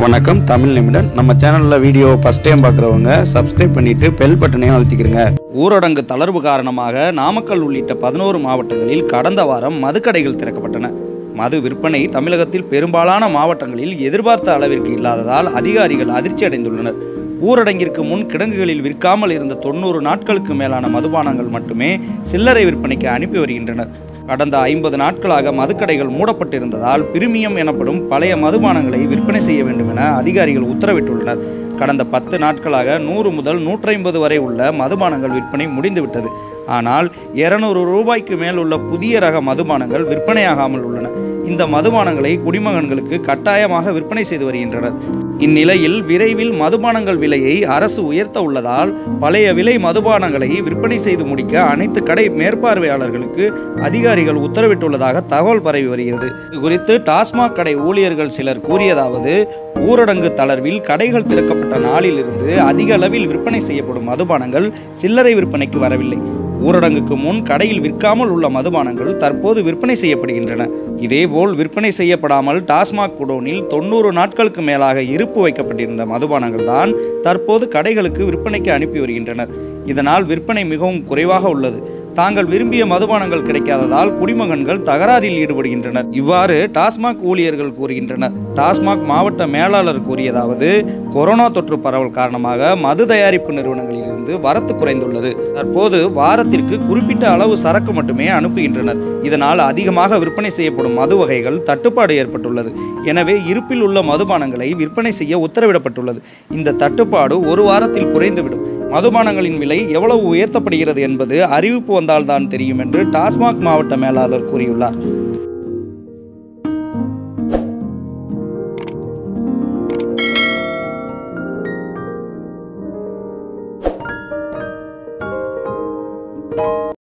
வணக்கம். தமிழ் நிமிடம். நம்ம சேனலில் வீடியோ ஃபஸ்ட் டைம் பார்க்குறவங்க சப்ஸ்கிரைப் பண்ணிட்டு பெல் பட்டனையும் அழுத்திக்கிறங்க ஊரடங்கு தளர்வு காரணமாக நாமக்கல் உள்ளிட்ட பதினோரு மாவட்டங்களில் கடந்த வாரம் மதுக்கடைகள் திறக்கப்பட்டன. மது விற்பனை தமிழகத்தில் பெரும்பாலான மாவட்டங்களில் எதிர்பார்த்த அளவிற்கு இல்லாததால் அதிகாரிகள் அதிர்ச்சி அடைந்துள்ளனர். ஊரடங்கிற்கு முன் கிடங்குகளில் விற்காமல் இருந்த தொண்ணூறு நாட்களுக்கு மேலான மதுபானங்கள் மட்டுமே சில்லறை விற்பனைக்கு அனுப்பி வருகின்றனர். கடந்த ஐம்பது நாட்களாக மதுக்கடைகள் மூடப்பட்டிருந்ததால் பிரிமியம் எனப்படும் பழைய மதுபானங்களை விற்பனை செய்ய வேண்டும் என அதிகாரிகள் உத்தரவிட்டுள்ளனர். கடந்த பத்து நாட்களாக நூறு முதல் நூற்றைம்பது வரை உள்ள மதுபானங்கள் விற்பனை முடிந்துவிட்டது. ஆனால் இருநூறு ரூபாய்க்கு மேல் உள்ள புதிய ரக மதுபானங்கள் விற்பனையாகாமல் உள்ளன. இந்த மதுபானங்களை குடிமகன்களுக்கு கட்டாயமாக விற்பனை செய்து வருகின்றனர். இந்நிலையில் விரைவில் மதுபானங்கள் விலையை அரசு உயர்த்த உள்ளதால் பழைய விலை மதுபானங்களை விற்பனை செய்து முடிக்க அனைத்து கடை மேற்பார்வையாளர்களுக்கு அதிகாரிகள் உத்தரவிட்டுள்ளதாக தகவல் பரவி வருகிறது. இது குறித்து டாஸ்மாக் கடை ஊழியர்கள் சிலர் கூறியதாவது ஊரடங்கு தளர்வில் கடைகள் திறக்கப்பட்ட நாளிலிருந்து அதிக அளவில் விற்பனை செய்யப்படும் மதுபானங்கள் சில்லறை விற்பனைக்கு வரவில்லை. ஊரடங்குக்கு முன் கடையில் விற்காமல் உள்ள மதுபானங்கள் தற்போது விற்பனை செய்யப்படுகின்றன. இதேபோல் விற்பனை செய்யப்படாமல் டாஸ்மாக் குடோனில் தொண்ணூறு நாட்களுக்கு மேலாக இருப்பு வைக்கப்பட்டிருந்த மதுபானங்கள் தான் தற்போது கடைகளுக்கு விற்பனைக்கு அனுப்பி வருகின்றனர். இதனால் விற்பனை மிகவும் குறைவாக உள்ளது. தாங்கள் விரும்பிய மதுபானங்கள் கிடைக்காததால் குடிமகன்கள் தகராறில் ஈடுபடுகின்றனர். இவ்வாறு டாஸ்மாக் ஊழியர்கள் கூறுகின்றனர். டாஸ்மாக் மாவட்ட மேலாளர் கூறியதாவது கொரோனா தொற்று பரவல் காரணமாக மது தயாரிப்பு நிறுவனங்களிலிருந்து வரத்து குறைந்துள்ளது. தற்போது வாரத்திற்கு குறிப்பிட்ட அளவு சரக்கு மட்டுமே அனுப்புகின்றனர். இதனால் அதிகமாக விற்பனை செய்யப்படும் மது வகைகள் தட்டுப்பாடு ஏற்பட்டுள்ளது. எனவே இருப்பில் உள்ள மதுபானங்களை விற்பனை செய்ய உத்தரவிடப்பட்டுள்ளது. இந்த தட்டுப்பாடு ஒரு வாரத்தில் குறைந்துவிடும். மதுபானங்களின் விலை எவ்வளவு உயர்த்தப்படுகிறது என்பது அறிவிப்பு வந்தால்தான் தெரியும் என்று டாஸ்மாக் மாவட்ட மேலாளர் கூறியுள்ளார்.